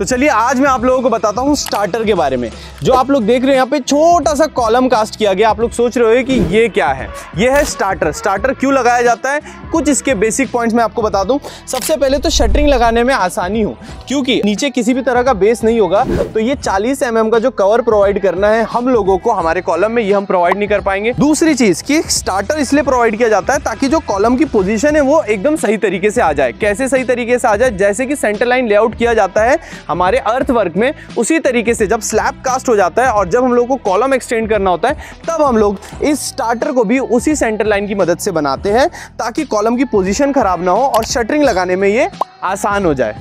तो चलिए आज मैं आप लोगों को बताता हूँ स्टार्टर के बारे में, जो आप लोग देख रहे हैं यहाँ पे छोटा सा कॉलम कास्ट किया गया। आप लोग सोच रहे हो कि ये क्या है? ये है स्टार्टर स्टार्टर क्यों लगाया जाता है? कुछ इसके बेसिक पॉइंट्स मैं आपको बता दूँ। सबसे पहले तो शटरिंग लगाने में आसानी हो, क्योंकि नीचे किसी भी तरह का बेस नहीं होगा तो ये 40 एम mm का जो कवर प्रोवाइड करना है, हम लोगों को हमारे कॉलम में ये हम प्रोवाइड नहीं कर पाएँगे। दूसरी चीज़ कि स्टार्टर इसलिए प्रोवाइड किया जाता है ताकि जो कॉलम की पोजिशन है वो एकदम सही तरीके से आ जाए। कैसे सही तरीके से आ जाए? जैसे कि सेंटर लाइन लेआउट किया जाता है हमारे अर्थ वर्क में उसी तरीके से जब स्लैब कास्ट हो जाता है और जब हम लोग को कॉलम एक्सटेंड करना होता है, तब हम लोग इस स्टार्टर को भी उसी सेंटर लाइन की मदद से बनाते हैं ताकि कॉलम की पोजिशन खराब ना हो और शटरिंग लगाने में ये आसान हो जाए।